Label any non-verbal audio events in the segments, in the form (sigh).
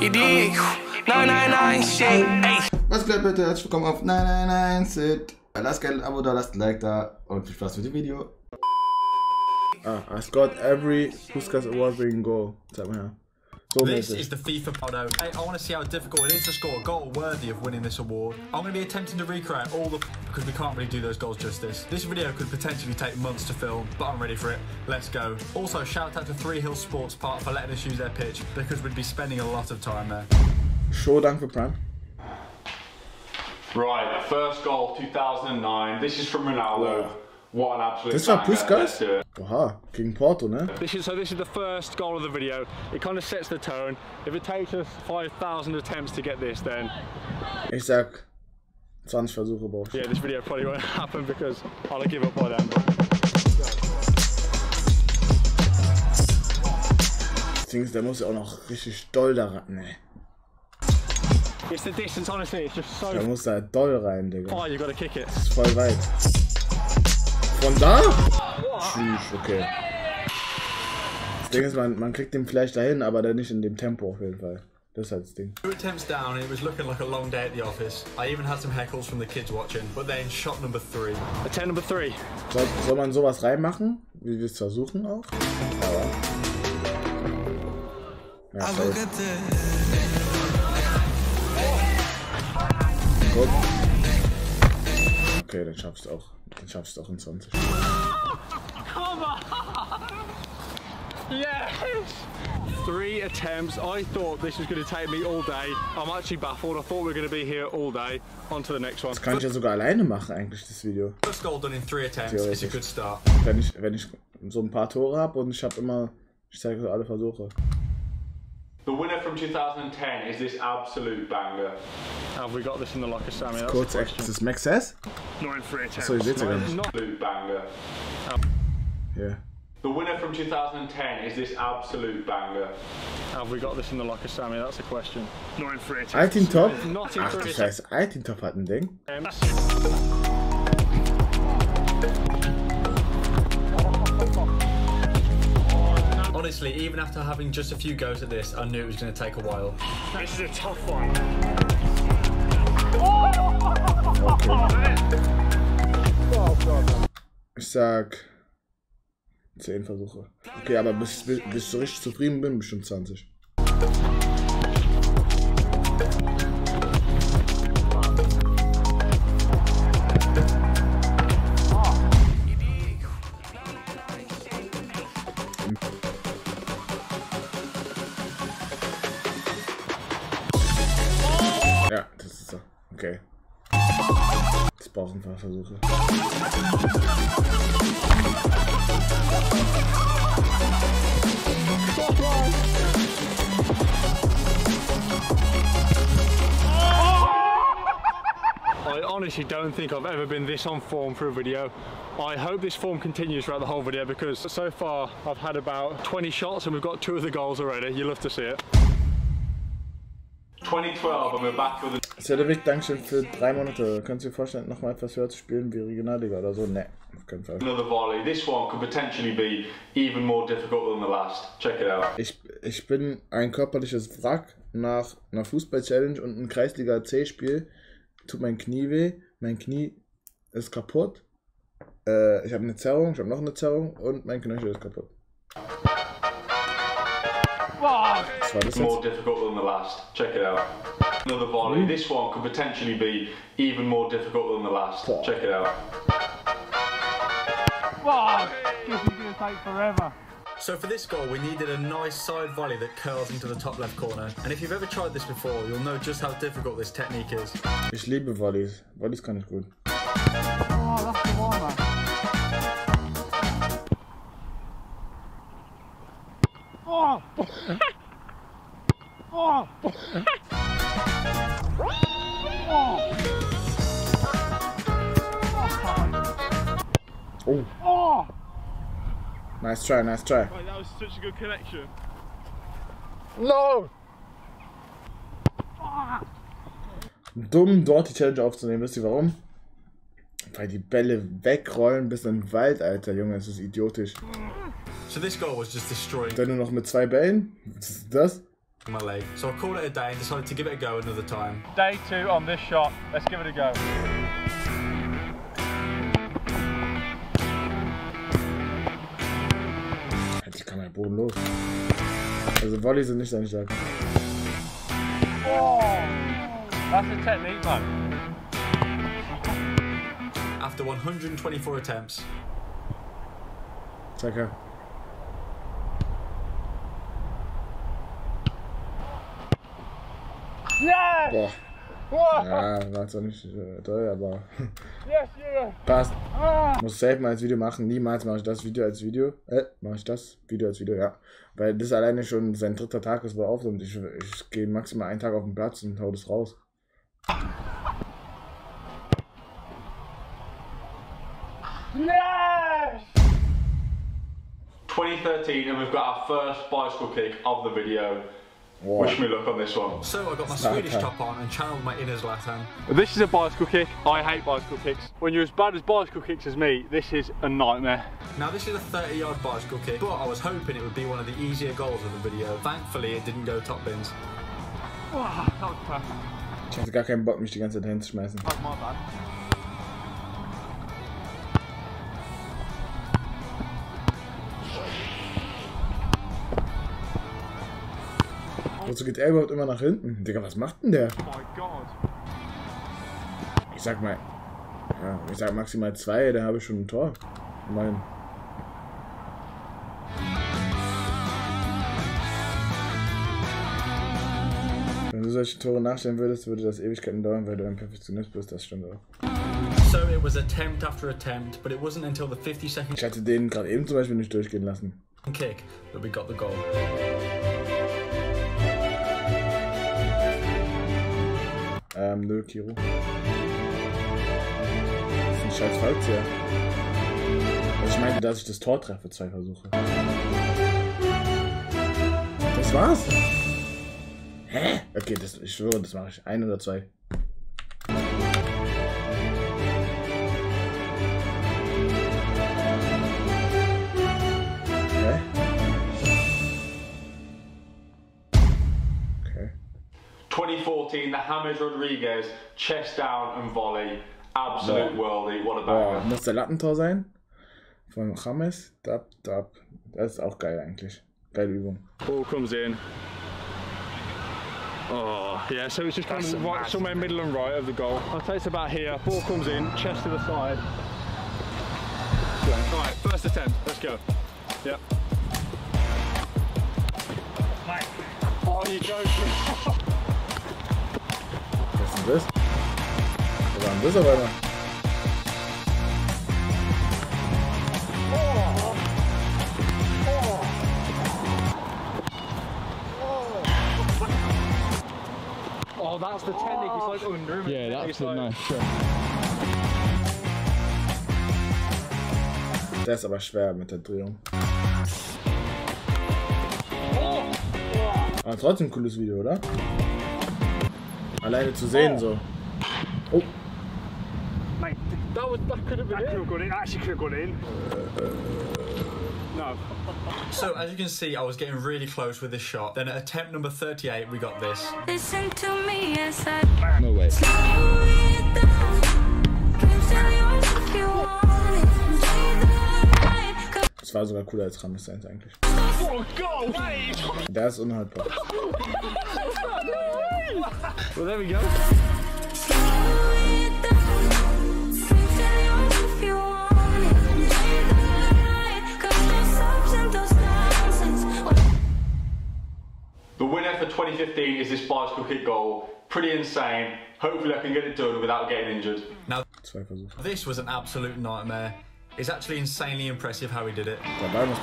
You dig? 999 shit. Ey. Was geht bitte? Herzlich willkommen auf 999 SID. Lasst gerne ein Abo da, lasst ein Like da und viel Spaß mit dem Video. Ah, I scored every Puskas Award winning goal. Zeig mal her. So This is the FIFA photo. Hey, I want to see how difficult it is to score a goal worthy of winning this award. I'm going to be attempting to recreate all the because we can't really do those goals justice. This video could potentially take months to film, but I'm ready for it. Let's go. Also, shout out to Three Hills Sports Park for letting us use their pitch because we'd be spending a lot of time there. Sure, Dank for Prime. Right, first goal 2009. This is from Ronaldo. What an absolute Das war Puskas? Oha, gegen Porto, ne? This is so. This is the first goal of the video. It kind of sets the tone. If it takes us 5,000 attempts to get this, then Ich sag 20 Versuche brauchst yeah, this video probably won't (laughs) happen because I'll give up by then. Das Ding ist, der muss ja auch noch richtig doll da rein. Ne, It's the distance. Honestly, it's just so der muss da doll rein, Digga. far. You've got to kick it. Das ist voll weit. Von da? Tschüss, okay. Das Ding ist, man, man kriegt den vielleicht dahin, aber dann nicht in dem Tempo auf jeden Fall. Das ist halt das Ding. Two attempts down, it was looking like a long day at the office. I even had some heckles from the kids watching, but then shot number three. Attempt number three. Soll, soll man sowas reinmachen? Wie wir es versuchen auch? Aber. Ja, sorry. Gut. Schaffst du auch. Dann schaffst du auch in 20. Yes. Three attempts. I thought this was going to take me all day. I'm actually baffled. I thought we were going to be here all day. On to the next one. Das kann ich ja sogar alleine machen, eigentlich, das Video. First goal done in three attempts is a good start. Wenn ich, wenn ich so ein paar Tore habe und ich habe immer. Ich zeige so alle Versuche. The winner from 2010 is this absolute banger. Have we got this in the locker, Sammy? That's Kurz, the ist question. das Max S? Not in three attempts. So, ihr seht's ja gar nicht. Absolute banger. Hier. The winner from 2010 is this absolute banger. Have we got this in the locker, Sammy? That's the question. Not in three attempts. Altintop? Not in Ach du three Scheiße, Altintop hat ein Ding. attempts. Honestly, even after having just a few goes at this, I knew it was going to take a while. This is a tough one. Ich sag 10 Versuche. Okay, aber bis, bis, bis ich so richtig zufrieden bin, bestimmt 20. Ja, das ist so. Okay. Das braucht. I honestly don't think I've ever been this on form for a video. I hope this form continues throughout the whole video because so far I've had about 20 shots and we've got two of the goals already. You love to see it. 2012 and we're back with Cedric, Dankeschön für drei Monate. Kannst du dir vorstellen, nochmal etwas höher zu spielen wie Regionalliga oder so? Ne, auf keinen Fall. another volley. This one could potentially be even more difficult than the last. Check it out. Ich, ich bin ein körperliches Wrack nach einer Fußball-Challenge und einem Kreisliga C-Spiel. Tut mein Knie weh. Mein Knie ist kaputt. Äh, ich habe eine Zerrung, ich habe noch eine Zerrung und mein Knöchel ist kaputt. Was war das More difficult than the last. Check it out. Another volley. This one could potentially be even more difficult than the last. Boah. Check it out. Fuck! This is gonna take forever. So for this goal, we needed a nice side volley that curls into the top left corner. And if you've ever tried this before, you'll know just how difficult this technique is. Ich liebe Volleys. Volleys kann ich gut. Oh. Nice try, nice try. that was such a good connection. Dumm, dort die Challenge aufzunehmen. Wisst ihr warum? Weil die Bälle wegrollen bis in den Wald, Alter. Junge, das ist idiotisch. So this goal was just destroying Dann nur noch mit zwei Bällen? Was ist das? my leg. So I called it a day and decided to give it a go another time. Day two on this shot. Let's give it a go. Halt die Kamera bodenlos. Also Volley sind nicht seine Stärke. That's a technique, man. After 124 attempts, Zack her. Yes! Boah. Ja, war zwar nicht äh, toll, aber (laughs) Yes, you. passt. Muss safe mal als Video machen. Niemals mache ich das Video als Video. Äh, mache ich das Video als Video, ja. Weil das alleine schon sein dritter Tag ist bei Aufnahme. Ich, ich gehe maximal einen Tag auf den Platz und hau das raus. Yes! 2013, and we've got our first bicycle kick of the video. Boah. Wish me luck on this one. so I got my Swedish time. top on and channeled my inner Zlatan. This is a bicycle kick. I hate bicycle kicks. When you're as bad as bicycle kicks as me, this is a nightmare. Now this is a 30 yard bicycle kick, but I was hoping it would be one of the easier goals of the video. Thankfully it didn't go top bins. Oh, that was perfect. Ich hatte gar keinen Bock, mich die ganze Zeit hinzuschmeißen. That was my Wozu geht er überhaupt immer nach hinten? Digga, was macht denn der? Ich sag mal. Ja, ich sag maximal zwei, dann habe ich schon ein Tor. Mein. Wenn du solche Tore nachstellen würdest, würde das Ewigkeiten dauern, weil du ein Perfektionist bist, das stimmt auch. So it was attempt after attempt, but it wasn't until the 50 second Ich hatte den gerade eben zum Beispiel nicht durchgehen lassen. kick that we got the goal. Ähm, nö, Kiro. Das ist ein scheiß Fallzieher. Also ich meinte, dass ich das Tor treffe, zwei Versuche. Das war's? Hä? Okay, das, ich schwöre, das mache ich. Ein oder zwei. 2014, the James Rodriguez chest down and volley. Absolute worldie. What a Boah, banger. muss der Lattentor sein? Von James. Dab, dab. Das ist auch geil eigentlich. Geile Übung. Ball comes in. Oh, yeah, so it's just kind of right, somewhere middle and right of the goal. I'd say it's about here. Ball comes in, chest to the side. Alright, first attempt, let's go. Yep. Oh, you joking? (laughs) Denn das? Was war denn das auf einmal? Oh, that's the technique. It's like under him. Yeah, that's a nice shot. Der ist aber schwer mit der Drehung. Aber trotzdem ein cooles Video, oder? Alleine zu sehen so. Oh, Mate, that was that could have been that it. Could have gone in. Actually, could have gone in. No. So as you can see, I was getting really close with this shot. Then at attempt number 38, we got this. Listen to me as I No way. das war sogar cooler als Rames 1 eigentlich. Oh God, wait. Der ist unhaltbar. (laughs) Well, there we go. slow it down. Keep still yours if you want it. Breathe the light, 'cause those ups and those downs. The winner for 2015 is this bicycle kick goal. Pretty insane. Hopefully, I can get it done without getting injured. Now, this was an absolute nightmare. It's actually insanely impressive how he did it. Der Ball muss.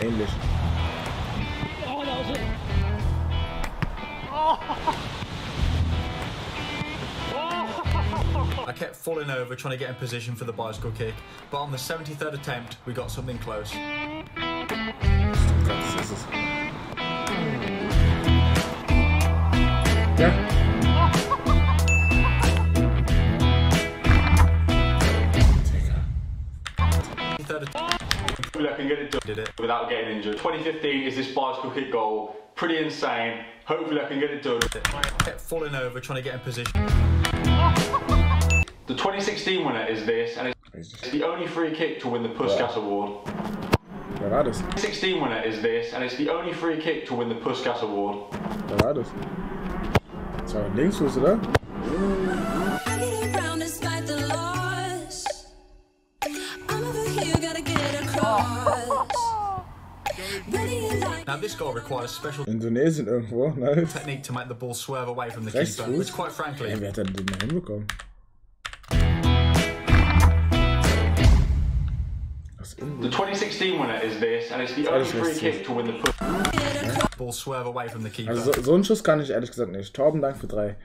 Ähnlich. Oh, that was it. I kept falling over trying to get in position for the bicycle kick, but on the 73rd attempt, we got something close. Without getting injured. 2015 is this bicycle kick goal. Pretty insane. Hopefully I can get it done. I Kept falling over, trying to get in position. The 2016 winner is this, and it's the only free kick to win the Puskas Award. Wer war das? 16 winner is this, and it's the only free kick to win the Puskas Award. Wer war das? Das war this goal requires special Indonesien irgendwo, nice. technique to make the ball swerve away from the Rechts keeper, which quite frankly Ey, wer hat denn den da hinbekommen? The Indien. 2016 winner is this, and it's the only free kick to win the ball swerve away from the keeper. Also so, so einen Schuss kann ich ehrlich gesagt nicht. Torben, Dank für drei.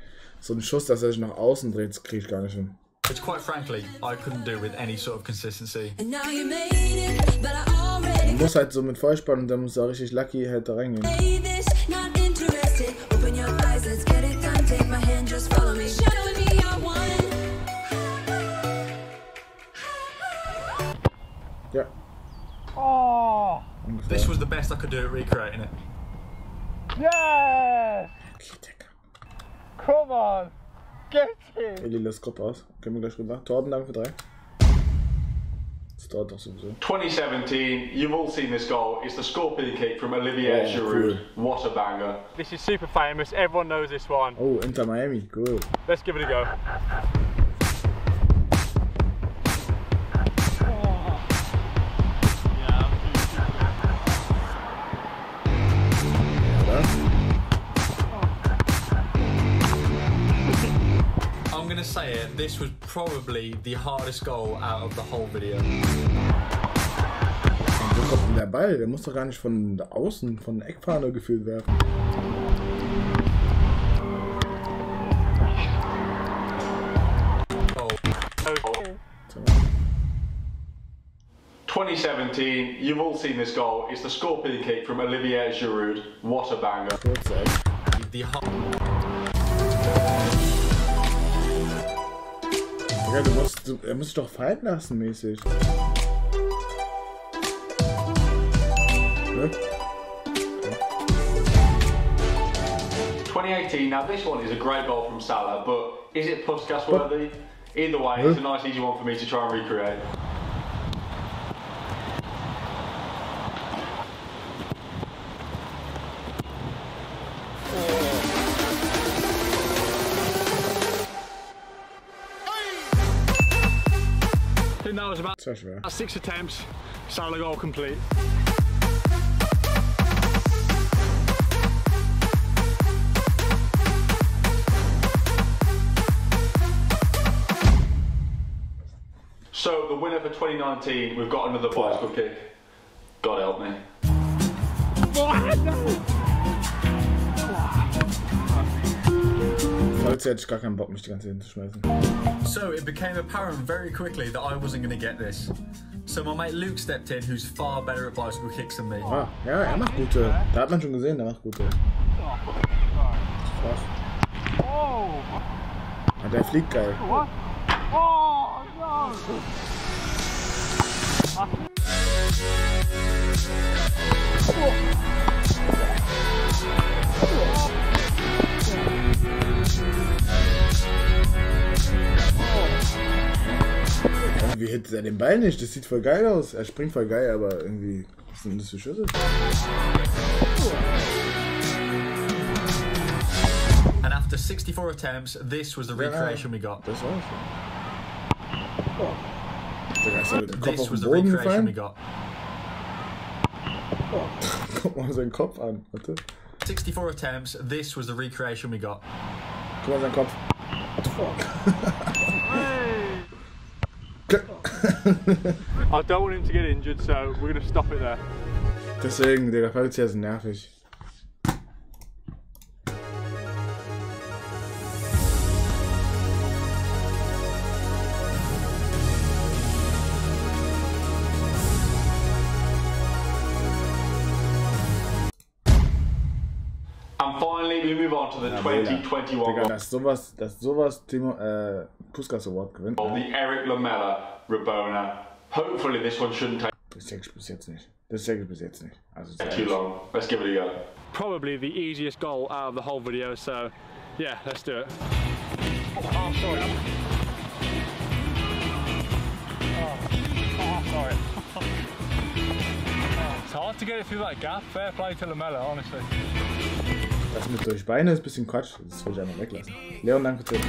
So einen Schuss, dass er sich nach außen dreht, das krieg ich gar nicht hin. which quite frankly I couldn't do with any sort of consistency. And now you made it, but I already Muss halt so mit Vollspann und dann muss er richtig lucky halt da reingehen. Ja. Oh, Ungefähr. This was the best I could do at recreating it. yes! Okay, Digga. Come on! Get him! Eli lässt Kopf aus. Können wir gleich rüber. Torben, Dank für drei. Das dauert doch 2017, you've all seen this goal. It's the scorpion kick from Olivier Oh, Giroud. What a banger. This is super famous, everyone knows this one. Oh, Inter Miami, cool. Let's give it a go. Gonna say it, this was probably the hardest goal out of the whole video. Wo kommt denn der Ball? Der muss doch gar nicht von außen, von der Eckfahne gefühlt werfen. Oh, 2017, you've all seen this goal. It's the scorpion kick from Olivier Giroud. What a banger. Kurze Eck. the Digga, du musst, du, er muss sich doch fallen lassen, mäßig. Ne? 2018, now this one is a great goal from Salah, but is it Puskas worthy? Either way, it's a nice easy one for me to try and recreate. Think that was about Das war schwer. six attempts, Salah goal complete. So, the winner for 2019, we've got another bicycle kick. God help me. Falls hätte ich gar keinen Bock, mich die ganze Zeit hinzuschmeißen. So it became apparent very quickly that I wasn't going to get this. So my mate Luke stepped in, who's far better at bicycle kicks than me. Ah, ja, er macht gute. Da hat man schon gesehen, der macht gute. Schwach. Oh! Ah, der fliegt geil. What? Oh no! Irgendwie hittet er den Ball nicht. Das sieht voll geil aus. Er springt voll geil, aber irgendwie. Was sind das für Schüsse? And after 64 attempts, this was the recreation we got. Das war's. Digga, ist er mit dem Kopf auf den Boden gefallen? got. (laughs) Guck mal seinen Kopf an. Warte. 64 attempts, this was the recreation we got. Guck mal seinen Kopf. (laughs) (laughs) I don't want him to get injured, so we're going to stop it there. Deswegen, er Digga, er Fallzieher sind nervig. And finally, we move on to the 2021 Digga, goal, dass sowas, dass sowas Timo, äh, Puskas Award gewinnt. the Erik Lamela Rabona. Hopefully, this one shouldn't take Das check ich bis jetzt nicht. Das check ich bis jetzt nicht. Also sehr Too long. Let's give it a go. Probably the easiest goal out of the whole video, so yeah, let's do it. Oh, sorry. Oh, oh sorry. It's hard to get it through that gap. Fair play to Lamela, honestly. Das mit durch Beine ist ein bisschen Quatsch. Das wollte ich einfach weglassen. Leon, danke für den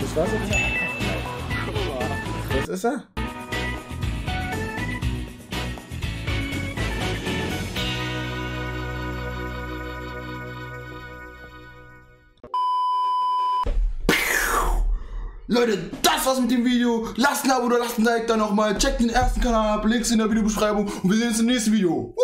Das war's jetzt? Das ist er? Leute, das war's mit dem Video. Lasst ein Abo oder lasst ein Like da nochmal. Checkt den ersten Kanal ab, Links in der Videobeschreibung. Und wir sehen uns im nächsten Video.